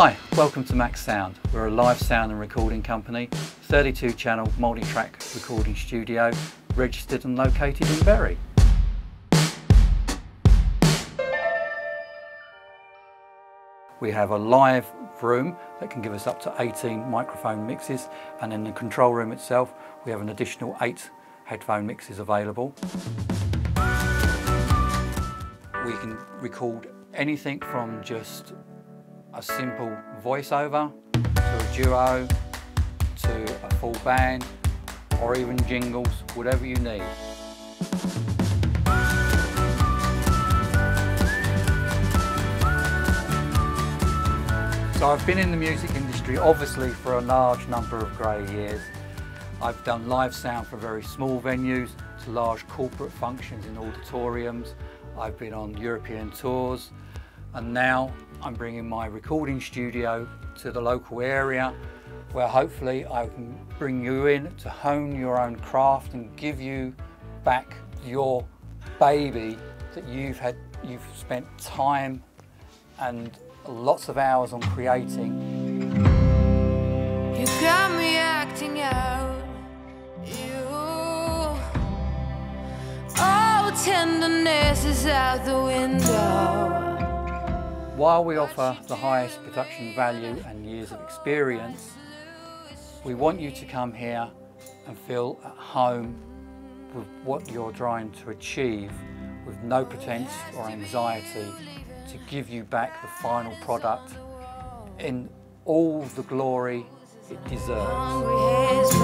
Hi, welcome to MAKKsound. We're a live sound and recording company, 32 channel multi-track recording studio, registered and located in Barrie. We have a live room that can give us up to 18 microphone mixes and in the control room itself we have an additional 8 headphone mixes available. We can record anything from just a simple voiceover to a duo to a full band or even jingles, whatever you need. So I've been in the music industry obviously for a large number of grey years. I've done live sound for very small venues to large corporate functions in auditoriums. I've been on European tours and now I'm bringing my recording studio to the local area where hopefully I can bring you in to hone your own craft and give you back your baby that you've had you've spent time and lots of hours on creating. You got me acting out. You. Oh, tenderness is out the window. While we offer the highest production value and years of experience, we want you to come here and feel at home with what you're trying to achieve with no pretense or anxiety to give you back the final product in all the glory it deserves.